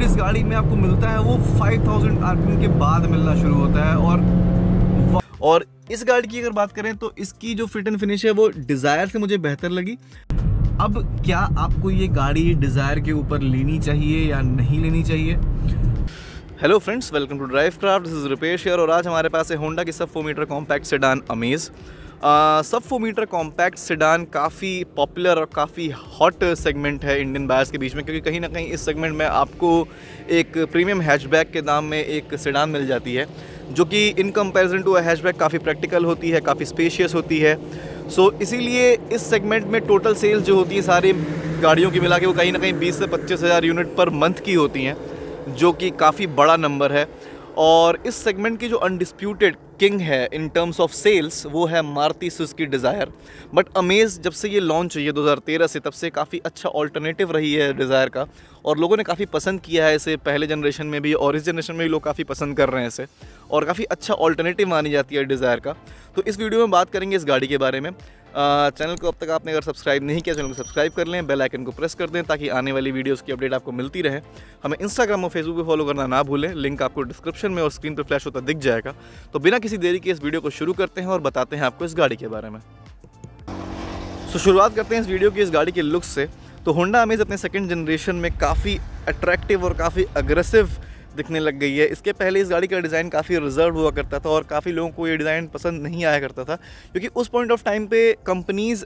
इस गाड़ी में आपको मिलता है, वो 5000 आरपीएम के बाद मिलना शुरू होता है और और इस गाड़ी की अगर बात करें तो इसकी जो फिट एंड फिनिश है, वो डिज़ायर से मुझे बेहतर लगी। अब क्या आपको ये गाड़ी डिज़ायर के ऊपर लेनी चाहिए या नहीं लेनी चाहिए? Hello friends welcome to drive craft this is Rupesh और आज हमारे पास है होंडा की sub four metre compact sedan Amaze sub four metre compact sedan काफ़ी पॉपुलर और काफ़ी हॉट सेगमेंट है इंडियन बायर्स के बीच में क्योंकि कहीं ना कहीं इस सेगमेंट में आपको एक प्रीमियम हैचबैक के दाम में एक सेडान मिल जाती है जो कि in comparison to a hatchback काफ़ी प्रैक्टिकल होती है काफ़ी स्पेशियस होती है। सो so, इसीलिए इस सेगमेंट में टोटल सेल्स जो होती है सारी गाड़ियों की मिला के वो कहीं ना कहीं बीस से पच्चीस हज़ार यूनिट पर मंथ की होती हैं जो कि काफ़ी बड़ा नंबर है। और इस सेगमेंट की जो अनडिस्प्यूटेड किंग है इन टर्म्स ऑफ़ सेल्स वो है Maruti Suzuki Dzire. But Amaze जब से ये लॉन्च हुई है 2013 से, तब से काफ़ी अच्छा ऑल्टरनेटिव रही है डिज़ायर का। और लोगों ने काफ़ी पसंद किया है इसे, पहले जनरेशन में भी और इस जनरेशन में भी लोग काफ़ी पसंद कर रहे हैं इसे। और काफ़ी अच्छा ऑल्टरनेटिव मानी जाती है डिज़ायर का। तो इस वीडियो में बात करेंगे इस गाड़ी के बारे में। चैनल को अब तक आपने अगर सब्सक्राइब नहीं किया, चैनल को सब्सक्राइब कर लें, बेल आइकन को प्रेस कर दें, ताकि आने वाली वीडियोस की अपडेट आपको मिलती रहे। हमें इंस्टाग्राम और फेसबुक पे फॉलो करना ना भूलें लिंक आपको डिस्क्रिप्शन में और स्क्रीन पर फ्लैश होता दिख जाएगा। तो बिना किसी देरी के इस वीडियो को शुरू करते हैं और बताते हैं आपको इस गाड़ी के बारे में। तो शुरुआत करते हैं इस वीडियो की, इस गाड़ी के लुक्स से। तो होंडा अमेज अपने सेकेंड जनरेशन में काफ़ी अट्रैक्टिव और काफ़ी अग्रेसिव दिखने लग गई है। इसके पहले इस गाड़ी का डिज़ाइन काफ़ी रिज़र्व हुआ करता था और काफ़ी लोगों को ये डिज़ाइन पसंद नहीं आया करता था, क्योंकि उस पॉइंट ऑफ़ टाइम पे companies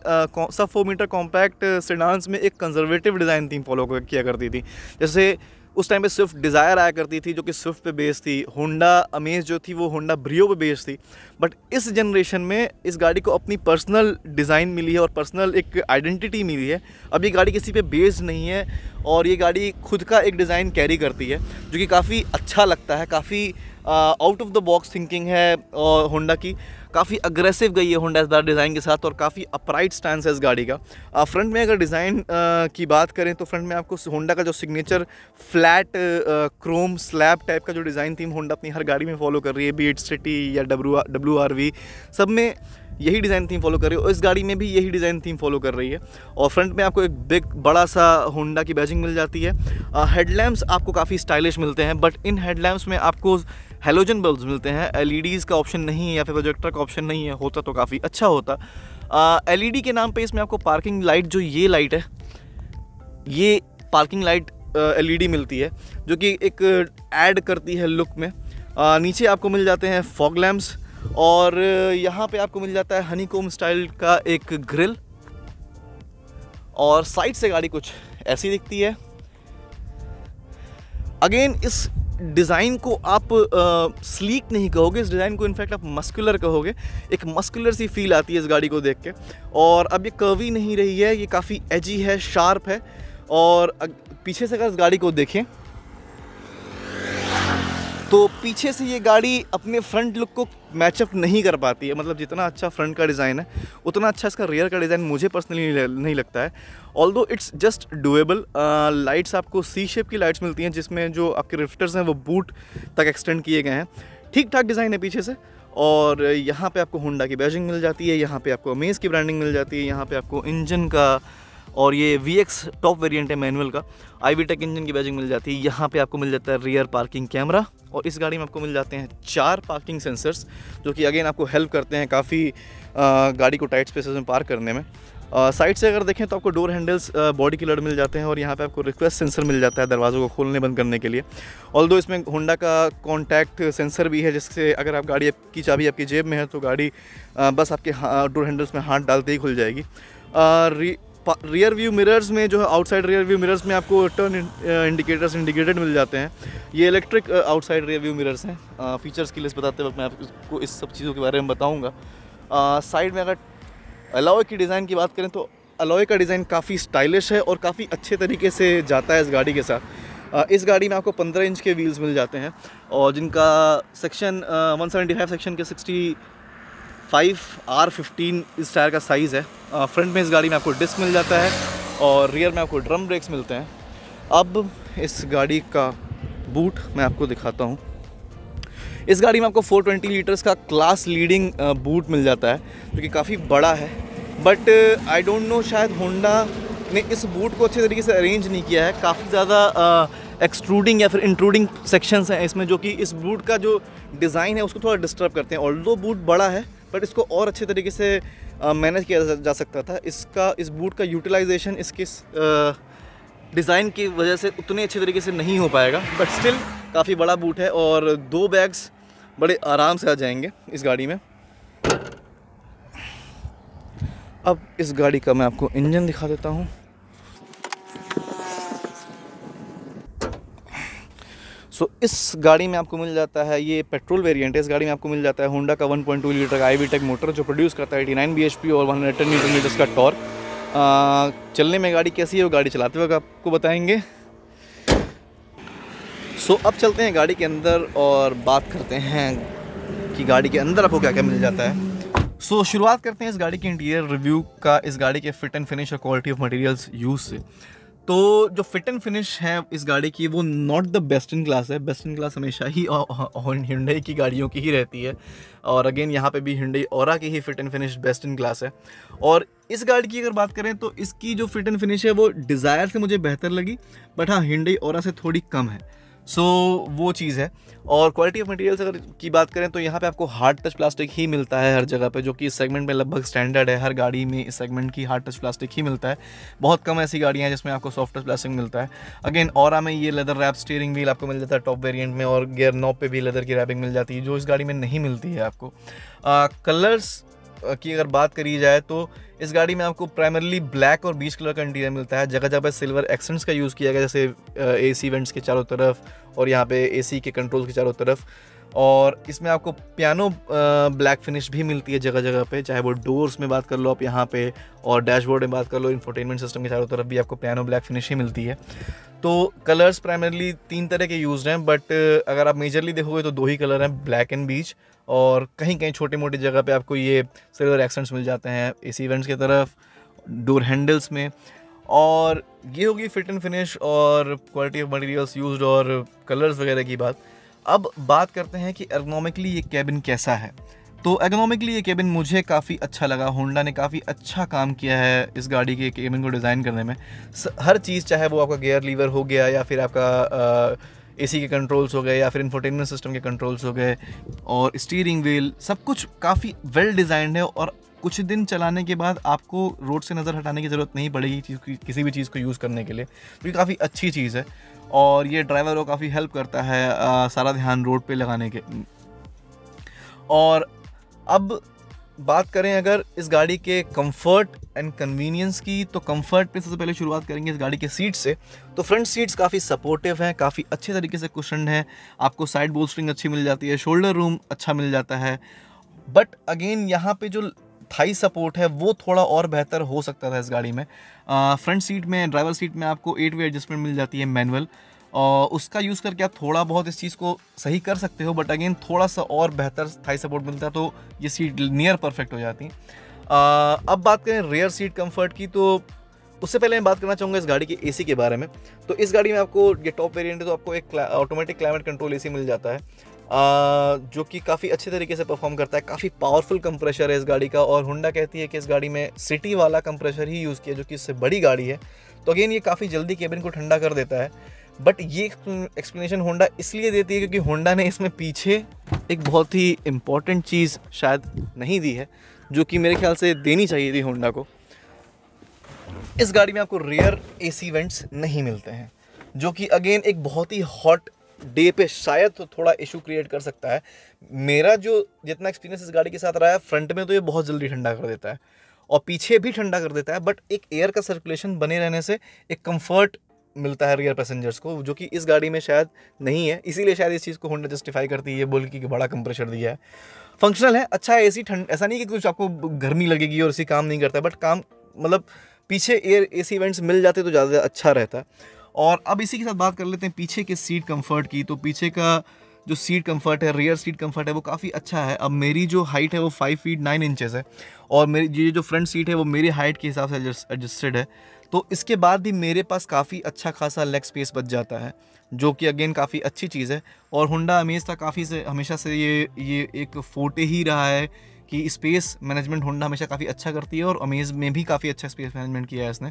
sub four metre compact sedans में एक कंजर्वेटिव डिज़ाइन थीम फॉलो किया करती थी। जैसे उस टाइम पे स्विफ्ट डिज़ायर आया करती थी, जो कि स्विफ्ट पे बेस्ड थी होंडा अमेज जो थी, वो होंडा ब्रियो पे बेस्ड थी। बट इस जनरेशन में इस गाड़ी को अपनी पर्सनल डिज़ाइन मिली है और पर्सनल एक आइडेंटिटी मिली है। अब ये गाड़ी किसी पे बेस्ड नहीं है और ये गाड़ी खुद का एक डिज़ाइन कैरी करती है, जो कि काफ़ी अच्छा लगता है, काफ़ी out of the box thinking है होंडा की। काफ़ी अग्रेसिव गई है होंडा इस बार डिज़ाइन के साथ और काफ़ी अपराइट स्टैंड है इस गाड़ी का। फ्रंट में अगर डिज़ाइन की बात करें तो फ्रंट में आपको होंडा का जो signature flat chrome slab type का जो डिज़ाइन थीम होंडा अपनी हर गाड़ी में फॉलो कर रही है B eight City or W W R V सब में यही डिज़ाइन थीम फॉलो कर रही है और इस गाड़ी में भी यही डिज़ाइन थीम फॉलो कर रही है। और फ्रंट में आपको एक बिग बड़ा सा होंडा की बैजिंग मिल जाती है। हेडलैम्प्स आपको काफ़ी स्टाइलिश मिलते हैं बट इन हेडलैम्प्स में आपको हेलोजन बल्ब मिलते हैं। एल का ऑप्शन नहीं है या फिर प्रोजेक्टर का ऑप्शन नहीं है, होता तो काफ़ी अच्छा होता। एलईडी के नाम पर इसमें आपको पार्किंग लाइट जो ये लाइट है, ये पार्किंग लाइट एलईडी मिलती है, जो कि एक ऐड करती है लुक में। नीचे आपको मिल जाते हैं फॉग लैम्प्स और यहाँ पे आपको मिल जाता है हनी कोम स्टाइल का एक ग्रिल। और साइड से गाड़ी कुछ ऐसी दिखती है। अगेन, इस डिज़ाइन को आप स्लीक नहीं कहोगे। इस डिज़ाइन को, इनफैक्ट, आप मस्कुलर कहोगे। एक मस्कुलर सी फील आती है इस गाड़ी को देख के। और अब ये कर्वी नहीं रही है, ये काफ़ी एजी है शार्प है। और पीछे से अगर इस गाड़ी को देखें तो पीछे से ये गाड़ी अपने फ्रंट लुक को मैचअप नहीं कर पाती है। मतलब जितना अच्छा फ्रंट का डिज़ाइन है, उतना अच्छा इसका रियर का डिज़ाइन मुझे पर्सनली नहीं लगता है। ऑल दो इट्स जस्ट डुएबल लाइट्स आपको सी शेप की लाइट्स मिलती हैं, जिसमें जो आपके रिफ्टर्स हैं, वो बूट तक एक्सटेंड किए गए हैं। ठीक ठाक डिज़ाइन है पीछे से। और यहाँ पे आपको होंडा की बैजिंग मिल जाती है, यहाँ पे आपको अमेज़ की ब्रांडिंग मिल जाती है, यहाँ पे आपको इंजन का और ये वी एक्स टॉप वेरियंट है मैनुअल का। आई वी टेक इंजन की बैजिंग मिल जाती है। यहाँ पे आपको मिल जाता है रियर पार्किंग कैमरा और इस गाड़ी में आपको मिल जाते हैं चार पार्किंग सेंसर्स जो कि अगेन आपको हेल्प करते हैं काफ़ी गाड़ी को टाइट स्पेसेस में पार्क करने में। साइड से अगर देखें तो आपको डोर हैंडल्स बॉडी किलर मिल जाते हैं और यहाँ पे आपको रिक्वेस्ट सेंसर मिल जाता है दरवाज़ों को खोलने बंद करने के लिए। ऑल दो इसमें होंडा का कॉन्टैक्ट सेंसर भी है, जिससे अगर आप गाड़ी की चाबी आपकी जेब में है तो गाड़ी बस आपके डोर हैंडल्स में हाथ डालते ही खुल जाएगी। रियर व्यू मिरर्स में जो है आउटसाइड रियर व्यू मिरर्स में आपको टर्न इंडिकेटर्स इंडिकेटेड मिल जाते हैं। ये electric outside rear view mirrors हैं। फीचर्स की लिस्ट बताते वक्त मैं आपको इस सब चीज़ों के बारे में बताऊँगा। साइड में अगर अलॉय की डिज़ाइन की बात करें तो अलॉय का डिज़ाइन काफ़ी स्टाइलिश है और काफ़ी अच्छे तरीके से जाता है इस गाड़ी के साथ। इस गाड़ी में आपको 15 इंच के व्हील्स मिल जाते हैं और जिनका सेक्शन 175 सेक्शन के 60 फाइव आर फिफ्टीन इस टायर का साइज़ है। फ्रंट में इस गाड़ी में आपको डिस्क मिल जाता है और रियर में आपको ड्रम ब्रेक्स मिलते हैं। अब इस गाड़ी का बूट मैं आपको दिखाता हूँ। इस गाड़ी में आपको 420 लीटर्स का क्लास लीडिंग बूट मिल जाता है, जो कि काफ़ी बड़ा है। बट आई डोंट नो शायद होंडा ने इस बूट को अच्छे तरीके से अरेंज नहीं किया है। काफ़ी ज़्यादा एक्सट्रूडिंग या फिर इंट्रूडिंग सेक्शंस हैं इसमें, जो कि इस बूट का जो डिज़ाइन है, उसको थोड़ा डिस्टर्ब करते हैं। ऑल बूट बड़ा है बट इसको और अच्छे तरीके से मैनेज किया जा सकता था। इसका, इस बूट का यूटिलाइजेशन इसके डिज़ाइन की वजह से उतने अच्छे तरीके से नहीं हो पाएगा। बट स्टिल काफ़ी बड़ा बूट है और दो बैग्स बड़े आराम से आ जाएँगे इस गाड़ी में। अब इस गाड़ी का मैं आपको इंजन दिखा देता हूँ। सो so, इस गाड़ी में आपको मिल जाता है ये पेट्रोल वेरिएंट है इस गाड़ी में आपको मिल जाता है होंडा का 1.2 लीटर का आई टेक मोटर जो प्रोड्यूस करता है 89 bhp और 110 न्यूटन मीटर्स का टॉर्क चलने में गाड़ी कैसी है वो गाड़ी चलाते वक्त आपको बताएँगे। सो so, अब चलते हैं गाड़ी के अंदर और बात करते हैं कि गाड़ी के अंदर आपको क्या क्या मिल जाता है। सो so, शुरुआत करते हैं इस गाड़ी के इंटीरियर रिव्यू का इस गाड़ी के फिट एंड फिनिश और क्वालिटी ऑफ़ मटेरियल्स यूज़ से। तो जो फिट एंड फिनिश है इस गाड़ी की, वो not the best in class है। बेस्ट इन क्लास हमेशा ही हिंडई की गाड़ियों की ही रहती है। और अगेन यहाँ पे भी हिंडई और की ही fit and finish best in class है। और इस गाड़ी की अगर बात करें तो इसकी जो फिट एंड फिनिश है, वो डिज़ायर से मुझे बेहतर लगी। बट हाँ हिंडई और से थोड़ी कम है। सो so, वो चीज़ है। और क्वालिटी ऑफ़ मटेरियल्स अगर की बात करें तो यहाँ पे आपको हार्ड टच प्लास्टिक ही मिलता है हर जगह पे जो कि इस सेगमेंट में लगभग स्टैंडर्ड है। हर गाड़ी में इस सेगमेंट की हार्ड टच प्लास्टिक ही मिलता है। बहुत कम ऐसी गाड़ियाँ हैं जिसमें आपको सॉफ्ट टच प्लास्टिक मिलता है। अगेन और में ये लेदर रैप स्टीयरिंग व्हील आपको मिल जाता है टॉप वेरियंट में और गेयर नॉप पर भी लेदर की रैपिंग मिल जाती है जो इस गाड़ी में नहीं मिलती है आपको। कलर्स की अगर बात करी जाए तो इस गाड़ी में आपको प्राइमरली ब्लैक और बीच कलर का इंटीरियर मिलता है। जगह जगह सिल्वर एक्सेंट्स का यूज़ किया गया, जैसे ए सी वेंट्स के चारों तरफ़ और यहाँ पे एसी के कंट्रोल्स के चारों तरफ़। और इसमें आपको पियानो ब्लैक फिनिश भी मिलती है जगह जगह पे, चाहे वो डोर्स में बात कर लो आप यहाँ पे और डैशबोर्ड में बात कर लो इंफोटेनमेंट सिस्टम के चारों तरफ़ भी आपको पियानो ब्लैक फिनिश ही मिलती है। तो कलर्स प्राइमरली तीन तरह के यूज़ हैं बट अगर आप मेजरली देखोगे तो दो ही कलर हैं ब्लैक एंड बीच और कहीं कहीं छोटी मोटी जगह पे आपको ये सिल्वर एक्सेंट्स मिल जाते हैं एसी इवेंट्स की तरफ़ डोर हैंडल्स में और ये होगी फिट एंड फिनिश और क्वालिटी ऑफ़ मटेरियल्स यूज्ड और कलर्स वगैरह की बात। अब बात करते हैं कि एर्गोनॉमिकली ये कैबिन कैसा है। तो एर्गोनॉमिकली ये केबिन मुझे काफ़ी अच्छा लगा। होंडा ने काफ़ी अच्छा काम किया है इस गाड़ी के केबिन को डिज़ाइन करने में। हर चीज़, चाहे वो आपका गेयर लीवर हो गया या फिर आपका एसी के कंट्रोल्स हो गए या फिर इंफोटेनमेंट सिस्टम के कंट्रोल्स हो गए और स्टीयरिंग व्हील सब कुछ काफ़ी वेल डिज़ाइंड है और कुछ दिन चलाने के बाद आपको रोड से नज़र हटाने की ज़रूरत नहीं पड़ेगी किसी भी चीज़ को यूज़ करने के लिए। तो ये काफ़ी अच्छी चीज़ है। और ये ड्राइवर को काफ़ी हेल्प करता है आ, सारा ध्यान रोड पे लगाने के। और अब बात करें अगर इस गाड़ी के कंफर्ट एंड कन्वीनियंस की तो कंफर्ट पे सबसे पहले शुरुआत करेंगे इस गाड़ी के सीट से। तो फ्रंट सीट्स काफ़ी सपोर्टिव हैं काफ़ी अच्छे तरीके से कुशन है। आपको साइड बोल्स्ट्रिंग अच्छी मिल जाती है शोल्डर रूम अच्छा मिल जाता है। बट अगेन यहाँ पे जो थाई सपोर्ट है, वो थोड़ा और बेहतर हो सकता था इस गाड़ी में। फ्रंट सीट में, ड्राइवर सीट में आपको एट वे एडजस्टमेंट मिल जाती है मैनुअल। और उसका यूज़ करके आप थोड़ा बहुत इस चीज़ को सही कर सकते हो बट अगेन थोड़ा सा और बेहतर थाई सपोर्ट मिलता है तो ये सीट नियर परफेक्ट हो जाती अब बात करें रेयर सीट कंफर्ट की तो उससे पहले मैं बात करना चाहूँगा इस गाड़ी की एसी के बारे में। तो इस गाड़ी में आपको ये टॉप वेरिएंट है तो आपको एक ऑटोमेटिक क्लाइमेट कंट्रोल एसी मिल जाता है। जो कि काफ़ी अच्छे तरीके से परफॉर्म करता है। काफ़ी पावरफुल कंप्रेशर है इस गाड़ी का और हुंडा कहती है कि इस गाड़ी में सिटी वाला कंप्रेशर ही यूज़ किया, जो कि इससे बड़ी गाड़ी है। तो अगेन ये काफ़ी जल्दी केबिन को ठंडा कर देता है। बट ये एक्सप्लेनेशन होंडा इसलिए देती है क्योंकि होंडा ने इसमें पीछे एक बहुत ही इंपॉर्टेंट चीज़ शायद नहीं दी है, जो कि मेरे ख्याल से देनी चाहिए थी होंडा को। इस गाड़ी में आपको रेयर एसी वेंट्स नहीं मिलते हैं, जो कि अगेन एक बहुत ही हॉट डे पे शायद तो थोड़ा इशू क्रिएट कर सकता है। मेरा जो जितना एक्सपीरियंस इस गाड़ी के साथ रहा है फ्रंट में तो ये बहुत जल्दी ठंडा कर देता है और पीछे भी ठंडा कर देता है बट एक एयर का सर्कुलेशन बने रहने से एक कंफर्ट मिलता है रियर पैसेंजर्स को, जो कि इस गाड़ी में शायद नहीं है। इसीलिए शायद इस चीज़ को होंडा जस्टिफाई करती है बोल कि बड़ा कंप्रेशर दिया है। फंक्शनल है अच्छा है एसी ठंड, ऐसा नहीं कि कुछ आपको गर्मी लगेगी और इसी काम नहीं करता बट काम मतलब पीछे एयर ए सी इवेंट्स मिल जाते तो ज़्यादा अच्छा रहता। और अब इसी के साथ बात कर लेते हैं पीछे के सीट कंफर्ट की। तो पीछे का जो सीट कंफर्ट है रियर सीट कंफर्ट है, वो काफ़ी अच्छा है। अब मेरी जो हाइट है वो फाइव फीट नाइन इंचेस है और मेरी, ये जो फ्रंट सीट है वो मेरी हाइट के हिसाब से एडजस्टेड है। तो इसके बाद भी मेरे पास काफ़ी अच्छा खासा लेग स्पेस बच जाता है, जो कि अगेन काफ़ी अच्छी चीज़ है। और हुंडा अमेज था, काफ़ी से, हमेशा से ये ये एक फोटे ही रहा है कि स्पेस मैनेजमेंट होंडा हमेशा काफ़ी अच्छा करती है और अमेज में भी काफ़ी अच्छा स्पेस मैनेजमेंट किया है इसने।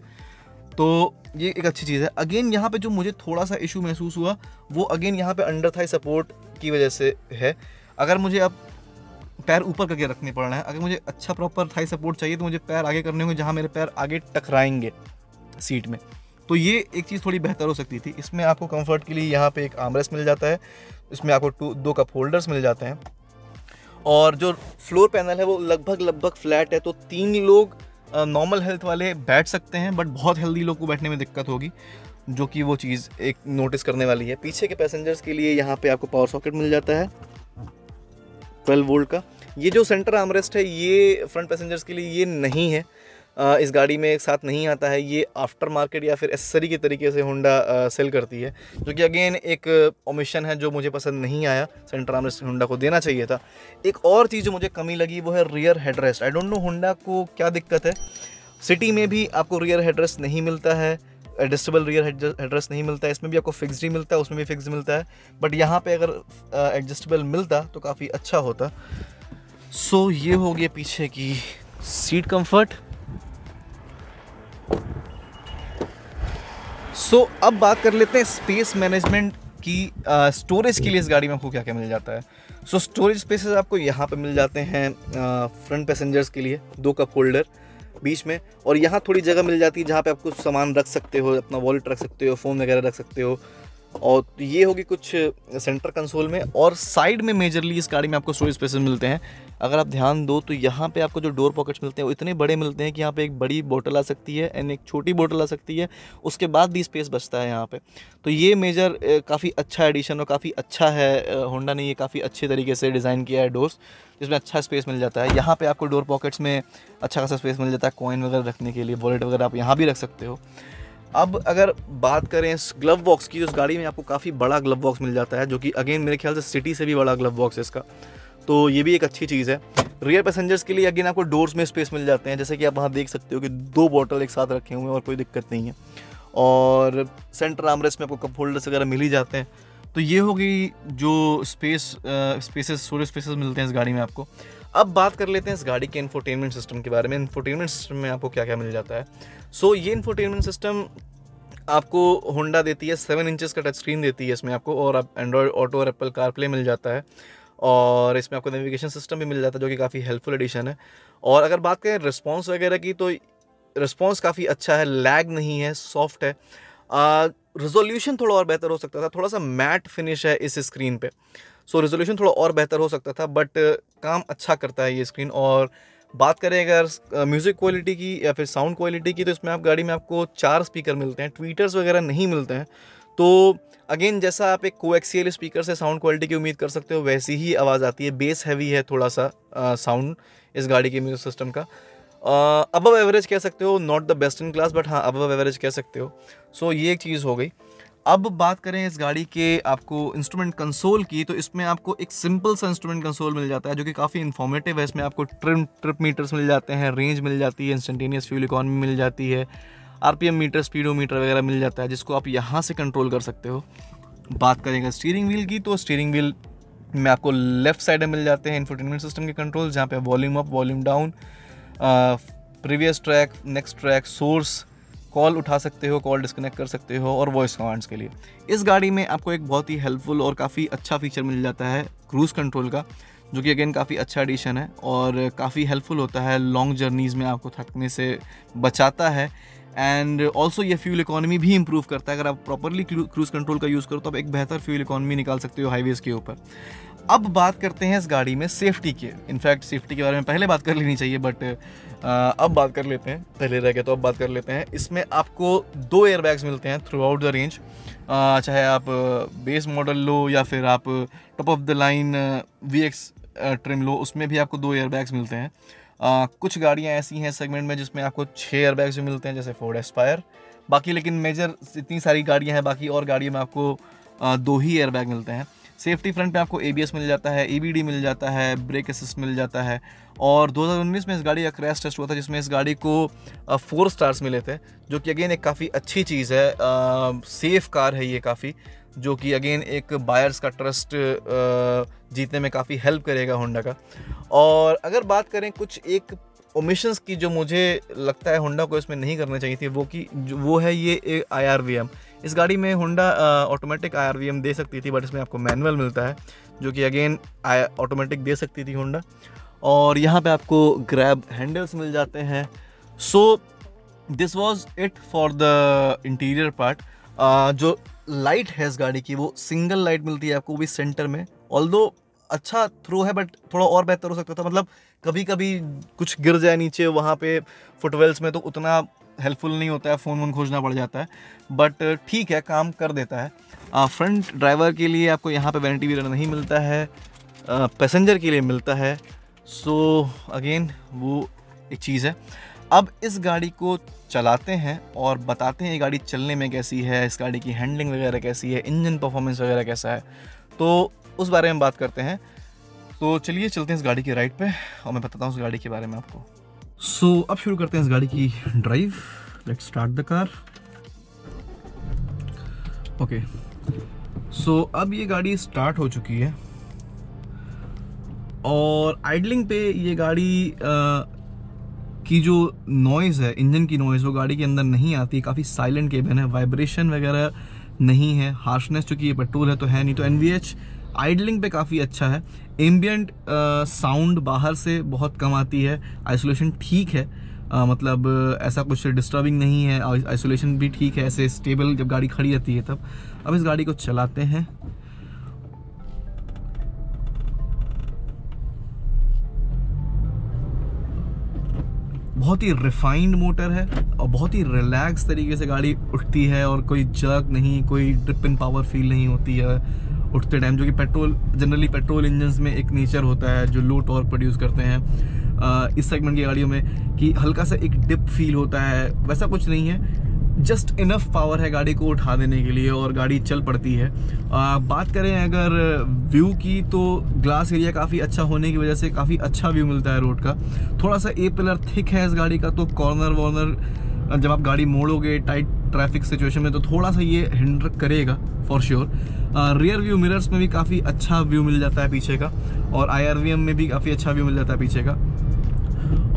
तो ये एक अच्छी चीज़ है। अगेन यहाँ पे जो मुझे थोड़ा सा इशू महसूस हुआ, वो अगेन यहाँ पे अंडर थाई सपोर्ट की वजह से है। अगर मुझे अब पैर ऊपर करके रखने पड़ रहे हैं, अगर मुझे अच्छा प्रॉपर थाई सपोर्ट चाहिए तो मुझे पैर आगे करने होंगे जहाँ मेरे पैर आगे टकराएँगे सीट में। तो ये एक चीज़ थोड़ी बेहतर हो सकती थी। इसमें आपको कंफर्ट के लिए यहाँ पे एक आमरेस मिल जाता है। इसमें आपको टू दो कप होल्डर्स मिल जाते हैं। और जो फ्लोर पैनल है, वो लगभग लगभग फ्लैट है तो तीन लोग नॉर्मल हेल्थ वाले बैठ सकते हैं बट बहुत हेल्दी लोग को बैठने में दिक्कत होगी, जो कि वो चीज़ एक नोटिस करने वाली है। पीछे के पैसेंजर्स के लिए यहाँ पे आपको पावर सॉकेट मिल जाता है ट्वेल्व वोल्ट का। ये जो सेंटर आमरेस्ट है, ये फ्रंट पैसेंजर्स के लिए ये नहीं है। इस गाड़ी में एक साथ नहीं आता है ये आफ्टर मार्केट या फिर एसेसरी के तरीके से होंडा सेल करती है। जो कि अगेन एक ओमिशन है जो मुझे पसंद नहीं आया सेंटर आर्मरेस्ट होंडा को देना चाहिए था। एक और चीज़ जो मुझे कमी लगी वो है rear headrest I don't know Honda को क्या दिक्कत है। सिटी में भी आपको रियर हेडरेस्ट नहीं मिलता है एडजस्टेबल रियर हेडरेस्ट नहीं मिलता है इसमें भी आपको फिक्स ही मिलता है उसमें भी फिक्स मिलता है। बट यहाँ पे अगर एडजस्टेबल मिलता तो काफ़ी अच्छा होता। सो so, ये हो गया पीछे की सीट कंफर्ट सो so, अब बात कर लेते हैं स्पेस मैनेजमेंट की स्टोरेज के लिए इस गाड़ी में आपको क्या क्या मिल जाता है? सो स्टोरेज स्पेसेस आपको यहाँ पे मिल जाते हैं फ्रंट पैसेंजर्स के लिए दो कप होल्डर बीच में और यहाँ थोड़ी जगह मिल जाती है जहाँ पे आप कुछ सामान रख सकते हो अपना वॉलेट रख सकते हो फ़ोन वगैरह रख सकते हो। और ये होगी कुछ सेंटर कंसोल में और साइड में मेजरली इस गाड़ी में आपको स्टोरेज स्पेसेस मिलते हैं। अगर आप ध्यान दो तो यहाँ पे आपको जो डोर पॉकेट्स मिलते हैं वो इतने बड़े मिलते हैं कि यहाँ पे एक बड़ी बोतल आ सकती है एंड एक छोटी बोतल आ सकती है। उसके बाद भी स्पेस बचता है यहाँ पे। तो ये मेजर काफ़ी अच्छा एडिशन और काफ़ी अच्छा है होंडा ने ये काफ़ी अच्छे तरीके से डिज़ाइन किया है डोर्स जिसमें अच्छा स्पेस मिल जाता है। यहाँ पर आपको डोर पॉकेट्स में अच्छा खासा स्पेस मिल जाता है कॉइन वगैरह रखने के लिए वॉलेट वगैरह आप यहाँ भी रख सकते हो। अब अगर बात करें इस ग्लव बॉक्स की तो उस गाड़ी में आपको काफ़ी बड़ा ग्लव बॉक्स मिल जाता है, जो कि अगेन मेरे ख्याल से सिटी से भी बड़ा ग्लव बॉक्स है इसका। तो ये भी एक अच्छी चीज़ है। रियर पैसेंजर्स के लिए अगेन आपको डोर्स में स्पेस मिल जाते हैं, जैसे कि आप वहाँ देख सकते हो कि दो बॉटल एक साथ रखे हुए हैं और कोई दिक्कत नहीं है। और सेंटर आमरेस में आपको कप होल्डर्स वगैरह मिल ही जाते हैं। तो ये होगी जो स्पेस स्पेसेस सोलर स्पेसेस मिलते हैं इस गाड़ी में आपको। अब बात कर लेते हैं इस गाड़ी के इन्फोटेनमेंट सिस्टम के बारे में। इन्फोटेनमेंट सिस्टम में आपको क्या क्या मिल जाता है? सो so, ये इन्फोटेनमेंट सिस्टम आपको होंडा देती है सेवन इंचज़ का टच स्क्रीन देती है इसमें आपको और आप एंड्रॉयड ऑटो और एप्पल कार प्ले मिल जाता है। और इसमें आपको नेविगेशन सिस्टम भी मिल जाता है जो कि काफ़ी हेल्पफुल एडिशन है। और अगर बात करें रिस्पॉन्स वगैरह की तो रिस्पॉन्स काफ़ी अच्छा है लैग नहीं है सॉफ्ट है। रिजोल्यूशन थोड़ा और बेहतर हो सकता था थोड़ा सा मैट फिनिश है इस स्क्रीन पे। सो रिजोल्यूशन थोड़ा और बेहतर हो सकता था बट काम अच्छा करता है ये स्क्रीन और बात करें अगर म्यूज़िक क्वालिटी की या फिर साउंड क्वालिटी की तो इसमें आप गाड़ी में आपको चार स्पीकर मिलते हैं ट्वीटर्स वगैरह नहीं मिलते हैं। तो अगेन जैसा आप एक कोएक्सियल स्पीकर से साउंड क्वालिटी की उम्मीद कर सकते हो वैसी ही आवाज़ आती है। बेस हैवी है थोड़ा सा साउंड इस गाड़ी के म्यूज़िक सिस्टम का। अबव एवरेज कह सकते हो not the best in class but हाँ अबव एवरेज कह सकते हो। सो so, ये एक चीज़ हो गई। अब बात करें इस गाड़ी के आपको इंस्ट्रूमेंट कंसोल की तो इसमें आपको एक सिंपल सा इंस्ट्रूमेंट कंसोल मिल जाता है, जो कि काफ़ी इन्फॉर्मेटिव है। इसमें आपको ट्रिम ट्रिप मीटर्स मिल जाते हैं रेंज मिल जाती है इंस्टेंटेनियस फ्यूल इकॉनमी मिल जाती है आरपीएम मीटर स्पीडोमीटर वगैरह मिल जाता है, जिसको आप यहाँ से कंट्रोल कर सकते हो। बात करेंगे स्टीयरिंग व्हील की तो स्टीयरिंग व्हील में आपको लेफ़्ट साइड में मिल जाते हैं इन्फोटेनमेंट सिस्टम के कंट्रोल जहाँ पे volume up volume down previous track next track source call उठा सकते हो, कॉल डिस्कनेक्ट कर सकते हो और वॉइस कमांड्स के लिए। इस गाड़ी में आपको एक बहुत ही हेल्पफुल और काफ़ी अच्छा फीचर मिल जाता है क्रूज़ कंट्रोल का, जो कि अगेन काफ़ी अच्छा एडिशन है और काफ़ी हेल्पफुल होता है लॉन्ग जर्नीज़ में आपको थकने से बचाता है। एंड ऑल्सो ये फ्यूल इकॉनमी भी इंप्रूव करता है। अगर आप प्रॉपरली क्रूज़ कंट्रोल का यूज़ करो तो आप एक बेहतर फ्यूल इकॉनमी निकाल सकते हो हाईवेज़ के ऊपर। अब बात करते हैं इस गाड़ी में सेफ्टी के। इनफैक्ट सेफ्टी के बारे में पहले बात कर लेनी चाहिए बट अब बात कर लेते हैं पहले रह गए तो अब बात कर लेते हैं। इसमें आपको दो एयर बैग्स मिलते हैं थ्रू आउट द रेंज चाहे आप बेस मॉडल लो या फिर आप top of the line V X trim लो उसमें भी आपको दो एयर बैग्स मिलते हैं। आ, कुछ गाड़ियाँ ऐसी हैं सेगमेंट में जिसमें आपको छः एयर बैग्स भी मिलते हैं जैसे फोर्ड एस्पायर बाकी लेकिन मेजर इतनी सारी गाड़ियाँ हैं बाकी और गाड़ियों में आपको दो ही एयर बैग मिलते हैं। सेफ्टी फ्रंट पे आपको एबीएस मिल जाता है ए मिल जाता है ब्रेक असिस्ट मिल जाता है। और 2019 में इस गाड़ी का क्रैश टेस्ट हुआ था, जिसमें इस गाड़ी को फोर स्टार्स मिले थे, जो कि अगेन एक काफ़ी अच्छी चीज़ है। सेफ़ कार है ये काफ़ी, जो कि अगेन एक बायर्स का ट्रस्ट जीतने में काफ़ी हेल्प करेगा होंडा का। और अगर बात करें कुछ एक ओमिशंस की जो मुझे लगता है होंडा को इसमें नहीं करनी चाहिए थी, वो कि वो है ये आई आर वी एम इस गाड़ी में होंडा ऑटोमेटिक आई दे सकती थी बट इसमें आपको मैनुअल मिलता है, जो कि अगेन ऑटोमेटिक दे सकती थी होंडा और यहाँ पे आपको ग्रैब हैंडल्स मिल जाते हैं। So this was it for the interior part जो लाइट है इस गाड़ी की, वो सिंगल लाइट मिलती है आपको भी सेंटर में। ऑल अच्छा थ्रो है बट थोड़ा और बेहतर हो सकता था। मतलब कभी कभी कुछ गिर जाए नीचे, वहाँ पे फुटवेल्स में तो उतना हेल्पफुल नहीं होता है फ़ोन वोन खोजना पड़ जाता है। बट ठीक है काम कर देता है। फ्रंट ड्राइवर के लिए आपको यहाँ पे वैनिटी वीरर नहीं मिलता है। पैसेंजर के लिए मिलता है। सो so, अगेन वो एक चीज़ है। अब इस गाड़ी को चलाते हैं और बताते हैं ये गाड़ी चलने में कैसी है इस गाड़ी की हैंडलिंग वगैरह कैसी है इंजन परफॉर्मेंस वगैरह कैसा है। तो उस बारे में बात करते हैं। तो चलिए चलते हैं इस गाड़ी की राइड पे और मैं बताता हूँ उस गाड़ी के बारे में आपको। सो so, अब शुरू करते हैं इस गाड़ी की drive let's start the car okay so अब ये गाड़ी स्टार्ट हो चुकी है. और आइडलिंग पे ये गाड़ी आ, की जो नॉइज़ है इंजन की नॉइज़ वो गाड़ी के अंदर नहीं आती. काफ़ी साइलेंट केबिन है. वाइब्रेशन वगैरह नहीं है. हार्शनेस चूँकि ये पेट्रोल है तो है नहीं. तो एनवीएच आइडलिंग पे काफ़ी अच्छा है। एम्बियंट साउंड बाहर से बहुत कम आती है। आइसोलेशन ठीक है। आ, मतलब ऐसा कुछ डिस्टर्बिंग नहीं है। आइसोलेशन भी ठीक है। ऐसे स्टेबल जब गाड़ी खड़ी रहती है तब। अब इस गाड़ी को चलाते हैं। बहुत ही रिफाइंड मोटर है और बहुत ही रिलैक्स तरीके से गाड़ी उठती है और कोई जर्क नहीं कोई ड्रिप इन पावर फील नहीं होती है। उठते टाइम जो कि पेट्रोल जनरली पेट्रोल इंजन में एक नेचर होता है जो लो टॉर्क प्रोड्यूस करते हैं। इस सेगमेंट की गाड़ियों में कि हल्का सा एक डिप फील होता है वैसा कुछ नहीं है। जस्ट इनफ पावर है गाड़ी को उठा देने के लिए और गाड़ी चल पड़ती है। आ, बात करें अगर व्यू की तो ग्लास एरिया काफ़ी अच्छा होने की वजह से काफ़ी अच्छा व्यू मिलता है रोड का। थोड़ा सा ए पिलर थिक है इस गाड़ी का तो कॉर्नर वॉर्नर जब आप गाड़ी मोड़ोगे टाइट ट्रैफ़िक सिचुएशन में तो थोड़ा सा ये हिंडर करेगा for sure rear view mirrors में भी काफ़ी अच्छा व्यू मिल जाता है पीछे का, और आईआरवीएम में भी काफ़ी अच्छा व्यू मिल जाता है पीछे का.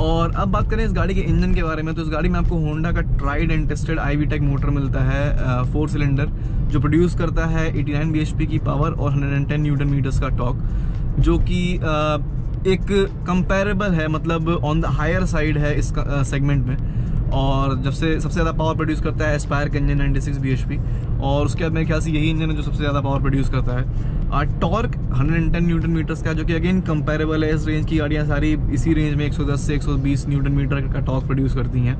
और अब बात करें इस गाड़ी के इंजन के बारे में तो इस गाड़ी में आपको होंडा का tried and tested i tech motor मिलता है फोर सिलेंडर जो प्रोड्यूस करता है 89 bhp की पावर और 110 न्यूटन मीटर्स का टॉक जो कि एक कंपेरेबल है मतलब ऑन द हायर साइड है इस सेगमेंट में. और जब से सबसे ज़्यादा पावर प्रोड्यूस करता है एस्पायर का इंजन 96 bhp और उसके बाद मेरे ख्याल से यही इंजन है जो सबसे ज़्यादा पावर प्रोड्यूस करता है। टॉर्क 110 न्यूटन मीटर्स का, जो कि अगेन कंपेरेबल है इस रेंज की, गाड़ियाँ सारी इसी रेंज में 110 से 120 न्यूटन मीटर का टॉर्क प्रोड्यूस करती हैं।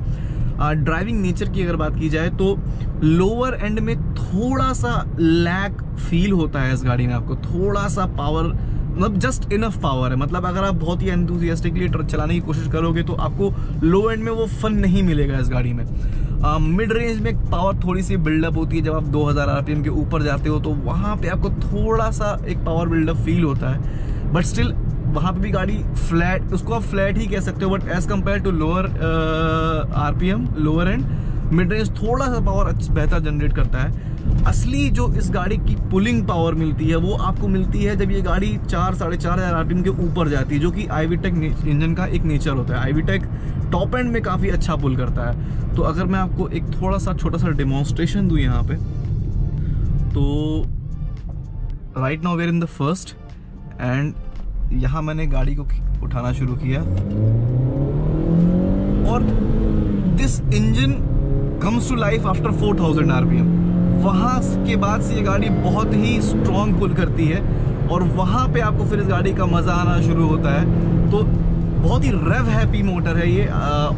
ड्राइविंग नेचर की अगर बात की जाए तो लोअर एंड में थोड़ा सा लैक फील होता है इस गाड़ी में आपको, थोड़ा सा पावर मतलब जस्ट इनफ पावर है। मतलब अगर आप बहुत ही एंथुजियास्टिकली चलाने की कोशिश करोगे तो आपको लो एंड में वो फन नहीं मिलेगा इस गाड़ी में। मिड uh, रेंज में पावर थोड़ी सी बिल्डअप होती है जब आप 2000 आरपीएम के ऊपर जाते हो तो वहाँ पे आपको थोड़ा सा एक पावर बिल्डअप फील होता है। बट स्टिल वहाँ पे भी गाड़ी फ्लैट उसको आप फ्लैट ही कह सकते हो but as compare to lower RPM lower end mid range थोड़ा सा पावर बेहतर जनरेट करता है। असली जो इस गाड़ी की पुलिंग पावर मिलती है, वो आपको मिलती है जब ये गाड़ी चार, साढ़े चार हज़ार आर के ऊपर जाती है, जो कि आईवीटेक इंजन का एक नेचर होता है। आईवीटेक टॉप एंड में काफ़ी अच्छा पुल करता है। तो अगर मैं आपको एक थोड़ा सा छोटा सा डिमॉन्स्ट्रेशन दूँ यहाँ पे तो right now we're in the first and यहाँ मैंने गाड़ी को उठाना शुरू किया। और this engine comes to life after 4000 RPM वहाँ के बाद से ये गाड़ी बहुत ही स्ट्रॉन्ग पुल करती है और वहाँ पे आपको फिर इस गाड़ी का मज़ा आना शुरू होता है। तो बहुत ही रेव हैप्पी मोटर है ये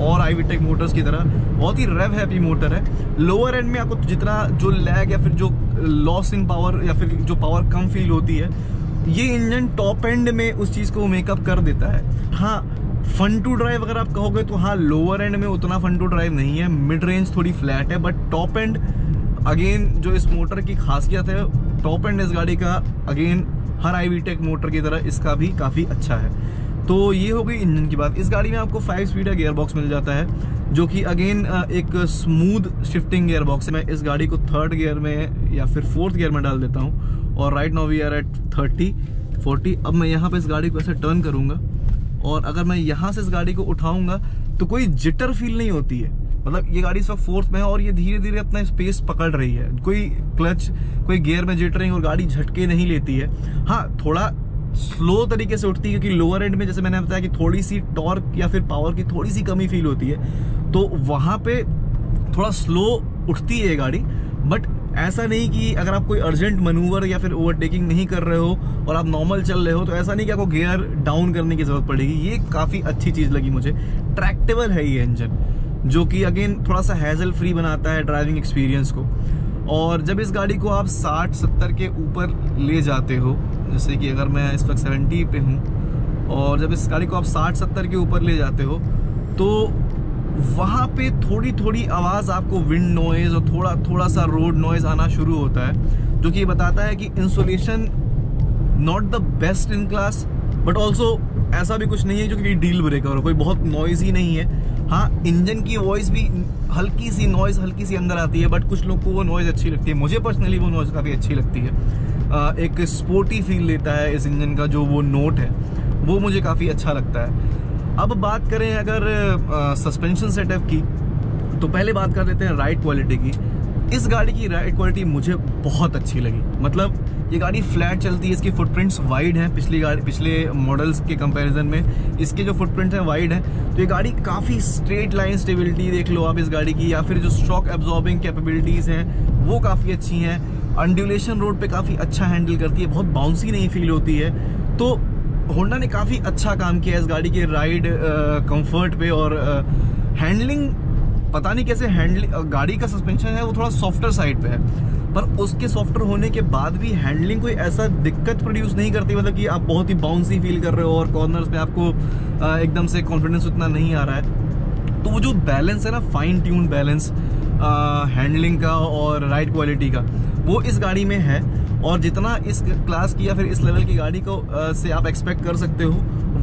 और आईवीटेक मोटर्स की तरह। बहुत ही रेव हैप्पी मोटर है। लोअर एंड में आपको जितना जो लैग या फिर जो लॉस इन पावर या फिर जो पावर कम फील होती है, ये इंजन टॉप एंड में उस चीज़ को मेकअप कर देता है। हाँ फन टू ड्राइव अगर आप कहोगे तो हाँ लोअर एंड में उतना फन टू ड्राइव नहीं है। मिड रेंज थोड़ी फ्लैट है बट टॉप एंड अगेन जो इस मोटर की खासियत है टॉप एंड इस गाड़ी का अगेन हर आईवी टेक मोटर की तरह इसका भी काफ़ी अच्छा है। तो ये हो गई इंजन की बात। इस गाड़ी में आपको फाइव स्पीड का गियर बॉक्स मिल जाता है, जो कि अगेन एक स्मूथ शिफ्टिंग गियर बॉक्स है। मैं इस गाड़ी को थर्ड गियर में या फिर फोर्थ गियर में डाल देता हूँ, और right now we are at thirty forty अब मैं यहाँ पे इस गाड़ी को ऐसे टर्न करूँगा, और अगर मैं यहाँ से इस गाड़ी को उठाऊँगा तो कोई जिटर फील नहीं होती है। मतलब ये गाड़ी इस वक्त फोर्थ में है और ये धीरे धीरे अपना स्पेस पकड़ रही है। कोई क्लच कोई गियर में जिट जिटरिंग और गाड़ी झटके नहीं लेती है। हाँ थोड़ा स्लो तरीके से उठती है क्योंकि लोअर एंड में जैसे मैंने बताया कि थोड़ी सी टॉर्क या फिर पावर की थोड़ी सी कमी फील होती है। तो वहाँ पे थोड़ा स्लो उठती है गाड़ी बट ऐसा नहीं कि अगर आप कोई अर्जेंट मनूवर या फिर ओवरटेकिंग नहीं कर रहे हो और आप नॉर्मल चल रहे हो तो ऐसा नहीं कि आपको गियर डाउन करने की ज़रूरत पड़ेगी। ये काफ़ी अच्छी चीज़ लगी मुझे। ट्रैक्टेबल है ये इंजन जो कि अगेन थोड़ा सा हैजल फ्री बनाता है ड्राइविंग एक्सपीरियंस को। और जब इस गाड़ी को आप 60-70 के ऊपर ले जाते हो, जैसे कि अगर मैं इस वक्त 70 पे हूँ, और जब इस गाड़ी को आप 60-70 के ऊपर ले जाते हो तो वहाँ पे थोड़ी थोड़ी आवाज़ आपको विंड नॉइज़ और थोड़ा थोड़ा सा रोड नॉइज़ आना शुरू होता है, जो कि ये बताता है कि insulation not the best in class but also ऐसा भी कुछ नहीं है जो कि डील ब्रेकर हो कोई बहुत नॉइज़ ही नहीं है। हाँ इंजन की वॉइस भी हल्की सी नॉइज़ हल्की सी अंदर आती है बट कुछ लोग को वो नॉइज़ अच्छी लगती है। मुझे पर्सनली वो नॉइज़ काफ़ी अच्छी लगती है। एक स्पोर्टी फील लेता है इस इंजन का जो वो नोट है। वो मुझे काफ़ी अच्छा लगता है। अब बात करें अगर सस्पेंशन सेटअप की तो पहले बात कर लेते हैं राइड क्वालिटी की। इस गाड़ी की राइड क्वालिटी मुझे बहुत अच्छी लगी। मतलब ये गाड़ी फ्लैट चलती है, इसकी फुटप्रिंट्स वाइड हैं पिछली गाड़ी, पिछले मॉडल्स के कंपैरिजन में। इसके जो फुटप्रिंट्स हैं वाइड हैं। तो ये गाड़ी काफ़ी स्ट्रेट लाइन स्टेबिलिटी देख लो आप इस गाड़ी की, या फिर जो स्ट्रॉक एब्जॉर्बिंग कैपेबिलिटीज़ हैं, वो काफ़ी अच्छी हैं। अंडुलेशन रोड पे काफ़ी अच्छा हैंडल करती है, बहुत बाउंसी नहीं फील होती है। तो होंडा ने काफ़ी अच्छा काम किया इस गाड़ी के राइड कंफर्ट पे और हैंडलिंग पता नहीं कैसे हैंडलिंग गाड़ी का सस्पेंशन है, वो थोड़ा सॉफ्टर साइड पे है। पर उसके सॉफ्टवेयर होने के बाद भी हैंडलिंग कोई ऐसा दिक्कत प्रोड्यूस नहीं करती मतलब कि आप बहुत ही बाउंसी फील कर रहे हो और कॉर्नर्स में आपको एकदम से कॉन्फिडेंस उतना नहीं आ रहा है। तो वो जो बैलेंस है ना फाइन ट्यून बैलेंस हैंडलिंग का और राइड क्वालिटी का, वो इस गाड़ी में है। और जितना इस क्लास की या फिर इस लेवल की गाड़ी को आ, से आप एक्सपेक्ट कर सकते हो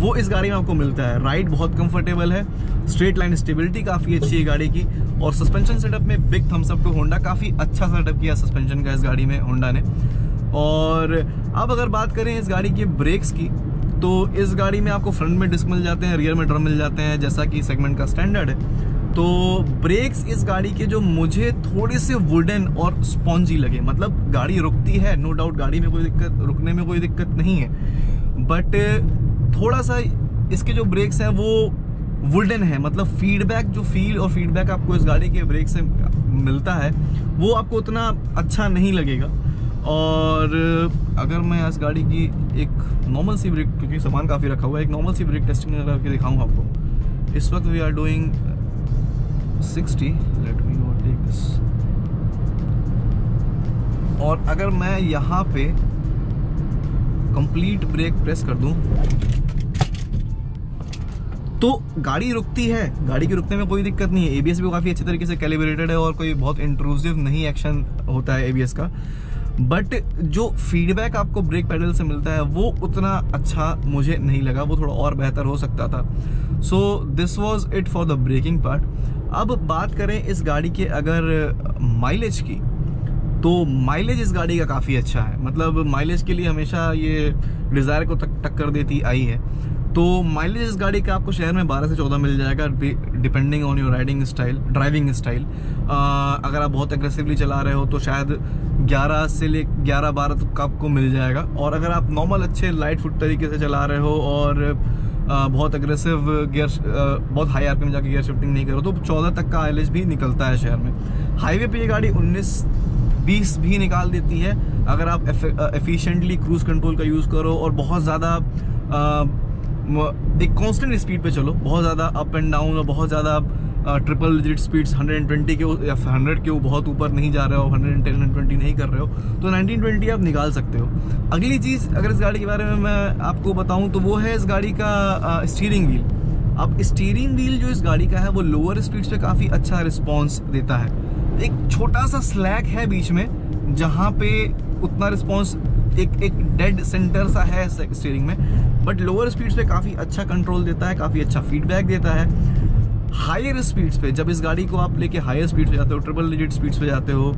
वो इस गाड़ी में आपको मिलता है। राइड बहुत कंफर्टेबल है स्ट्रेट लाइन स्टेबिलिटी काफ़ी अच्छी है गाड़ी की और सस्पेंशन सेटअप में big thumbs up to Honda काफ़ी अच्छा सेटअप किया सस्पेंशन का इस गाड़ी में होंडा ने। और अब अगर बात करें इस गाड़ी के ब्रेक्स की तो इस गाड़ी में आपको फ्रंट में डिस्क मिल जाते हैं रियर में ड्रम मिल जाते हैं जैसा कि सेगमेंट का स्टैंडर्ड है। तो ब्रेक्स इस गाड़ी के जो मुझे थोड़े से वुडन और स्पॉन्जी लगे। मतलब गाड़ी रुकती है नो no डाउट गाड़ी में कोई दिक्कत, रुकने में कोई दिक्कत नहीं है। बट थोड़ा सा इसके जो ब्रेक्स हैं वो वुडन है। मतलब फीडबैक जो फील और फीडबैक आपको इस गाड़ी के ब्रेक से मिलता है, वो आपको उतना अच्छा नहीं लगेगा। और अगर मैं इस गाड़ी की एक नॉर्मल सी ब्रेक क्योंकि सामान काफ़ी रखा हुआ है, एक नॉर्मल सी ब्रेक टेस्टिंग करके दिखाऊँ आपको। इस वक्त we are doing 60 let me take this और अगर मैं यहाँ पे कंप्लीट ब्रेक प्रेस कर दूँ तो गाड़ी रुकती है। गाड़ी के रुकने में कोई दिक्कत नहीं है। एबीएस भी काफ़ी अच्छे तरीके से कैलिब्रेटेड है और कोई बहुत इंट्रूसिव नहीं एक्शन होता है एबीएस का। बट जो फीडबैक आपको ब्रेक पैडल से मिलता है, वो उतना अच्छा मुझे नहीं लगा। वो थोड़ा और बेहतर हो सकता था। So this was it for the braking part अब बात करें इस गाड़ी के अगर माइलेज की तो माइलेज इस गाड़ी का काफ़ी अच्छा है। मतलब माइलेज के लिए हमेशा ये डिज़ायर को तक, टक्कर देती आई है। तो माइलेज इस गाड़ी का आपको शहर में 12 से 14 मिल जाएगा depending on your riding style driving style अगर आप बहुत एग्रेसिवली चला रहे हो तो शायद 11 से ले 11 12 तक आपको मिल जाएगा। और अगर आप नॉर्मल अच्छे लाइट फुट तरीके से चला रहे हो, और बहुत अग्रेसिव गियर बहुत हाई आर में जाकर गियर शिफ्टिंग नहीं करो तो चौदह तक का आइलेज भी निकलता है शहर में। हाईवे पर ये गाड़ी उन्नीस, बीस भी निकाल देती है, अगर आप एफिशेंटली क्रूज कंट्रोल का यूज़ करो और बहुत ज़्यादा एक कॉन्स्टेंट स्पीड पे चलो, बहुत ज़्यादा अप एंड डाउन और बहुत ज़्यादा ट्रिपल डिजिट स्पीड्स 120 के या 100 के वो बहुत ऊपर नहीं जा रहे हो 110 120 नहीं कर रहे हो तो 1920 आप निकाल सकते हो। अगली चीज़, अगर इस गाड़ी के बारे में मैं आपको बताऊँ तो वो है इस गाड़ी का स्टीयरिंग व्हील अब स्टीयरिंग व्हील जो इस गाड़ी का है, वो लोअर स्पीड्स पे काफ़ी अच्छा रिस्पॉन्स देता है। एक छोटा सा स्लैक है बीच में, जहाँ पे उतना रिस्पॉन्स एक एक डेड सेंटर सा है स्टीयरिंग में बट लोअर स्पीड्स पे काफ़ी अच्छा कंट्रोल देता है, काफ़ी अच्छा फीडबैक देता है। हायर स्पीड्स पे जब इस गाड़ी को आप लेके हायर स्पीड पे जाते हो ट्रिपल डिजिट स्पीड्स पे जाते हो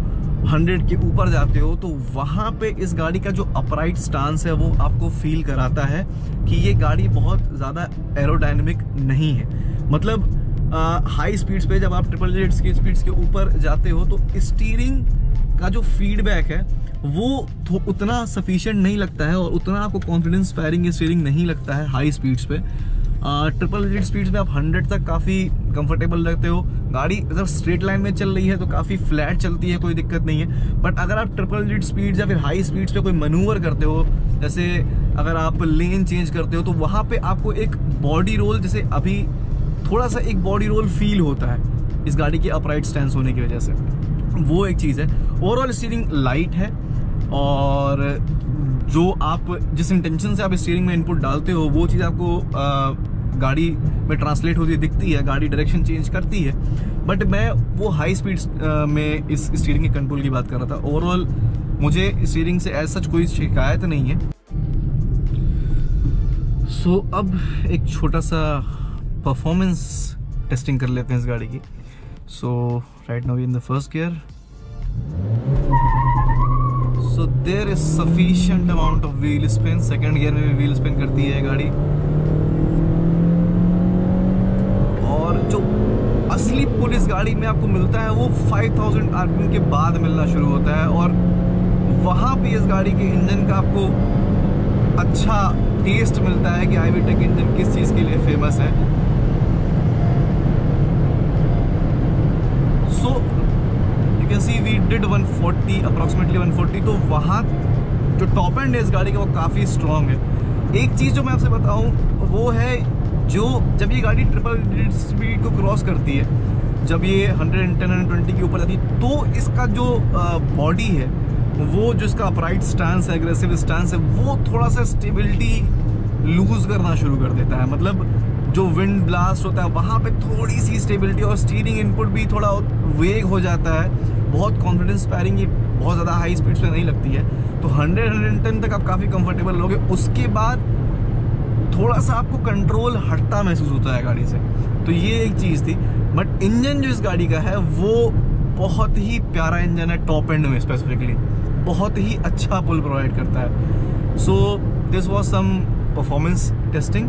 हंड्रेड के ऊपर जाते हो तो वहाँ पे इस गाड़ी का जो अपराइट स्टांस है वो आपको फील कराता है कि ये गाड़ी बहुत ज़्यादा एरोडाइनमिक नहीं है। मतलब आ, हाई स्पीड्स पे जब आप ट्रिपल डिजिट की स्पीड्स के ऊपर जाते हो तो स्टीयरिंग का जो फीडबैक है वो उतना सफिशिएंट नहीं लगता है और उतना आपको कॉन्फिडेंस पैरिंग स्टीयरिंग नहीं लगता है हाई स्पीड्स पे। ट्रिपल डिजिट स्पीड्स में आप 100 तक काफ़ी कंफर्टेबल रहते हो। गाड़ी अगर स्ट्रेट लाइन में चल रही है तो काफ़ी फ्लैट चलती है, कोई दिक्कत नहीं है। बट अगर आप ट्रिपल डिजिट स्पीड या फिर हाई स्पीड्स पे कोई मनूवर करते हो, जैसे अगर आप लेन चेंज करते हो तो वहाँ पे आपको एक बॉडी रोल जैसे अभी थोड़ा सा एक बॉडी रोल फील होता है इस गाड़ी की अपराइट स्टैंड होने की वजह से। वो एक चीज़ है। ओवरऑल स्टीयरिंग लाइट है और जो आप जिस इंटेंशन से आप स्टीयरिंग में इनपुट डालते हो वो चीज़ आपको आ, गाड़ी में ट्रांसलेट होती दिखती है गाड़ी डायरेक्शन चेंज करती है। बट मैं वो हाई स्पीड में इस स्टीयरिंग के कंट्रोल की बात कर रहा था। ओवरऑल मुझे स्टीयरिंग से सच कोई शिकायत नहीं है। सो so, अब एक छोटा सा परफॉर्मेंस टेस्टिंग कर लेते हैं इस गाड़ी की। So right now in the first gear so there is sufficient amount of wheel spin second gear में भी व्हील स्पिन करती है गाड़ी। और जो असली पुल इस गाड़ी में आपको मिलता है, वो 5000 आरपीएम के बाद मिलना शुरू होता है। और वहाँ पे इस गाड़ी के इंजन का आपको अच्छा टेस्ट मिलता है कि आईवी टेक इंजन किस चीज़ के लिए फ़ेमस है so you can see we did 140 approximately 140 तो वहाँ जो टॉप एंड है इस गाड़ी का, वो काफ़ी स्ट्रॉन्ग है। एक चीज़ जो मैं आपसे बताऊँ, वो है जो, जब ये गाड़ी ट्रिपल स्पीड को क्रॉस करती है, जब ये 110 120 के ऊपर जाती है तो इसका जो बॉडी है, वो जो इसका अपराइट स्टांस है एग्रेसिव स्टांस है, वो थोड़ा सा स्टेबिलिटी लूज करना शुरू कर देता है। मतलब जो विंड ब्लास्ट होता है, वहाँ पे थोड़ी सी स्टेबिलिटी और स्टीयरिंग इनपुट भी थोड़ा वेग हो जाता है। बहुत कॉन्फिडेंस पैरिंग ये बहुत ज़्यादा हाई स्पीड पे नहीं लगती है। तो 100 110 तक आप काफ़ी कंफर्टेबल लोगे उसके बाद थोड़ा सा आपको कंट्रोल हटता महसूस होता है गाड़ी से। तो ये एक चीज़ थी। बट इंजन जो इस गाड़ी का है, वो बहुत ही प्यारा इंजन है टॉप एंड में स्पेसिफिकली बहुत ही अच्छा पुल प्रोवाइड करता है। So this was some performance testing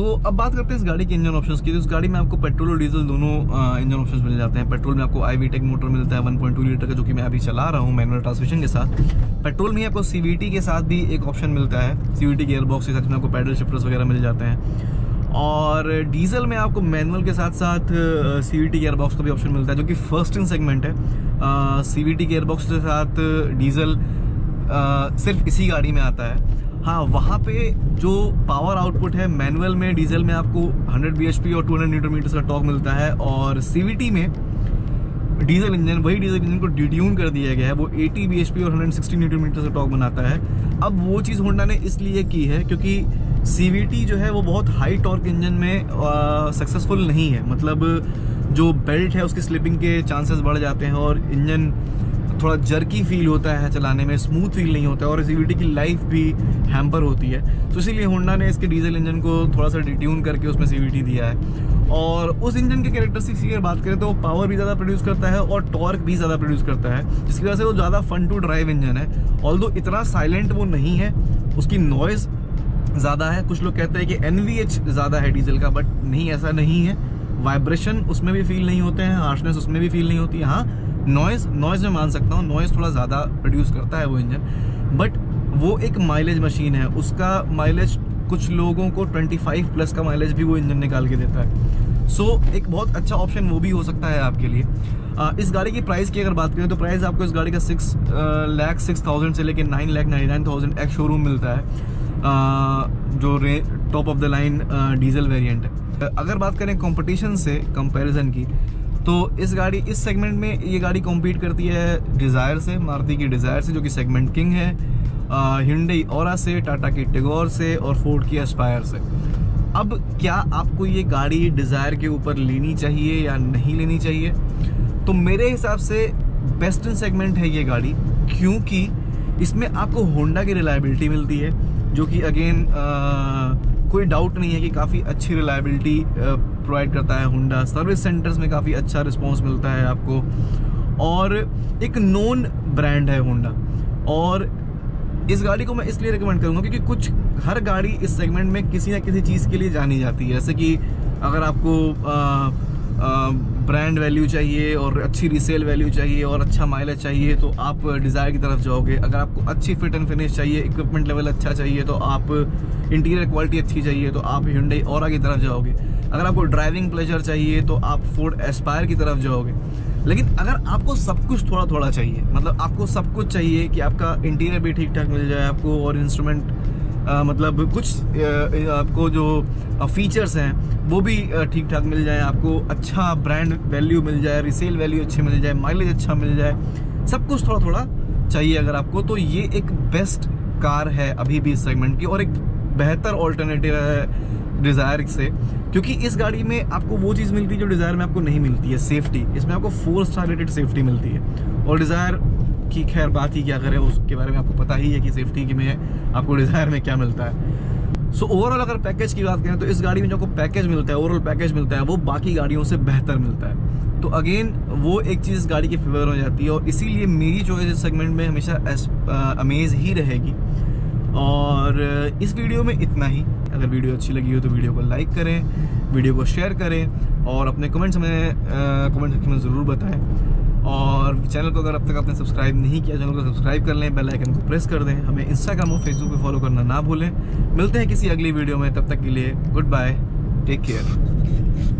so so, अब बात करते हैं इस गाड़ी के इंजन ऑप्शंस की। तो इस गाड़ी में आपको पेट्रोल और डीजल दोनों इंजन ऑप्शंस मिल जाते हैं। पेट्रोल में आपको आई वी टेक मोटर मिलता है 1.2 लीटर का जो कि मैं अभी चला रहा हूँ मैनुअल ट्रांसमिशन के साथ। पेट्रोल में आपको सीवीटी के साथ भी एक ऑप्शन मिलता है। सी वी गियर बॉक्स के साथ में आपको पैडल शिफ्टर्स वगैरह मिल जाते हैं। और डीजल में आपको मैनुअल के साथ साथ C V T gear box का भी ऑप्शन मिलता है जो कि फ़र्स्ट इन सेगमेंट है। C V T gear box के साथ डीजल सिर्फ़ इसी गाड़ी में आता है। हाँ वहाँ पे जो पावर आउटपुट है मैनुअल में डीजल में आपको 100 bhp और 200 न्यूटन मीटर का टॉक मिलता है और सीवीटी में डीजल इंजन वही डीजल इंजन को डिट्यून कर दिया गया है, वो 80 bhp और 160 न्यूटन मीटर का टॉक बनाता है। अब वो चीज़ होंडा ने इसलिए की है क्योंकि CVT जो है, वो बहुत हाई टॉर्क इंजन में सक्सेसफुल नहीं है। मतलब जो बेल्ट है, उसके स्लिपिंग के चांसेस बढ़ जाते हैं और इंजन थोड़ा जर्की फील होता है चलाने में स्मूथ फील नहीं होता है, और इस की लाइफ भी हैम्पर होती है। तो इसीलिए होंडा ने इसके डीजल इंजन को थोड़ा सा डिट्यून करके उसमें सी दिया है। और उस इंजन के कैरेक्टरिस्टिक्स की अगर बात करें तो वो पावर भी ज़्यादा प्रोड्यूस करता है और टॉर्क भी ज़्यादा प्रोड्यूस करता है, जिसकी वजह से वो ज़्यादा फन टू ड्राइव इंजन है। ऑल इतना साइलेंट वो नहीं है, उसकी नॉइज़ ज़्यादा है। कुछ लोग कहते हैं कि NVH ज़्यादा है डीजल का बट नहीं, ऐसा नहीं है। वाइब्रेशन उसमें भी फील नहीं होते हैं हार्शनेस उसमें भी फील नहीं होती। है हाँ नॉइज़ नॉइज़ मैं मान सकता हूँ नॉइज़ थोड़ा ज़्यादा प्रोड्यूस करता है वो इंजन बट वो एक माइलेज मशीन है। उसका माइलेज कुछ लोगों को 25 प्लस का माइलेज भी वो इंजन निकाल के देता है। सो so, एक बहुत अच्छा ऑप्शन वो भी हो सकता है आपके लिए। आ, इस गाड़ी की प्राइस की अगर बात करें तो प्राइस आपको इस गाड़ी का सिक्स लैख सिक्स थाउज़ेंड से लेकर nine lakh nine nine thousand एक शोरूम मिलता है। जो रे top of the line diesel variant है। अगर बात करें कंपटीशन से कंपैरिजन की तो इस गाड़ी, इस सेगमेंट में ये गाड़ी कॉम्पीट करती है डिज़ायर से, मारुति की डिज़ायर से, जो कि सेगमेंट किंग है हिंडई और से टाटा की टिगोर से और फोर्ड की एस्पायर से। अब क्या आपको ये गाड़ी डिज़ायर के ऊपर लेनी चाहिए या नहीं लेनी चाहिए? तो मेरे हिसाब से बेस्ट इन सेगमेंट है ये गाड़ी, क्योंकि इसमें आपको होंडा की रिलायबिलिटी मिलती है, जो कि अगेन कोई डाउट नहीं है कि काफ़ी अच्छी रिलायबिलिटी प्रोवाइड करता है हुंडा सर्विस सेंटर्स में काफ़ी अच्छा रिस्पॉन्स मिलता है आपको। और एक नोन ब्रांड है होंडा और इस गाड़ी को मैं इसलिए रिकमेंड करूँगा क्योंकि कुछ, हर गाड़ी इस सेगमेंट में किसी ना किसी चीज़ के लिए जानी जाती है। जैसे कि अगर आपको ब्रांड वैल्यू चाहिए और अच्छी रीसेल वैल्यू चाहिए और अच्छा माइलेज चाहिए तो आप डिज़ायर की तरफ़ जाओगे। अगर आपको अच्छी फिट एंड फिनिश चाहिए इक्विपमेंट लेवल अच्छा चाहिए तो आप इंटीरियर क्वालिटी अच्छी चाहिए तो आप हिंडई और की तरफ़ जाओगे। अगर आपको ड्राइविंग प्लेजर चाहिए तो आप फोर्ड एस्पायर की तरफ़ जाओगे। लेकिन अगर आपको सब कुछ थोड़ा थोड़ा चाहिए मतलब आपको सब कुछ चाहिए कि आपका इंटीरियर भी ठीक ठाक मिल जाए, आपको और इंस्ट्रूमेंट मतलब कुछ आ, आपको जो फीचर्स हैं वो भी ठीक ठाक मिल जाए आपको अच्छा ब्रांड वैल्यू मिल जाए रिसेल वैल्यू अच्छी मिल जाए माइलेज अच्छा मिल जाए सब कुछ थोड़ा थोड़ा चाहिए अगर आपको तो ये एक बेस्ट कार है अभी भी इस सेगमेंट की और एक बेहतर ऑल्टरनेटिव है डिज़ायर से क्योंकि इस गाड़ी में आपको वो चीज़ मिलती है जो डिज़ायर में आपको नहीं मिलती है सेफ्टी इसमें आपको फोर स्टार रेटेड सेफ्टी मिलती है और डिज़ायर की खैर बात ही क्या करें उसके बारे में आपको पता ही है कि सेफ्टी की में आपको डिज़ायर में क्या मिलता है। सो so, ओवरऑल अगर पैकेज की बात करें तो इस गाड़ी में जो आपको पैकेज मिलता है ओवरऑल पैकेज मिलता है वो बाकी गाड़ियों से बेहतर मिलता है। तो अगेन वो एक चीज़ गाड़ी के फेवर हो जाती है और इसीलिए मेरी चॉइस इस सेगमेंट में हमेशा अमेज ही रहेगी। और इस वीडियो में इतना ही। अगर वीडियो अच्छी लगी हो तो वीडियो को लाइक करें वीडियो को शेयर करें और अपने कमेंट्स में कमेंट सेक्शन में ज़रूर बताएँ। और चैनल को अगर अब तक आपने सब्सक्राइब नहीं किया, चैनल को सब्सक्राइब कर लें, बेल आइकन को प्रेस कर दें। हमें इंस्टाग्राम और फेसबुक पे फॉलो करना ना भूलें। मिलते हैं किसी अगली वीडियो में, तब तक के लिए गुड बाय टेक केयर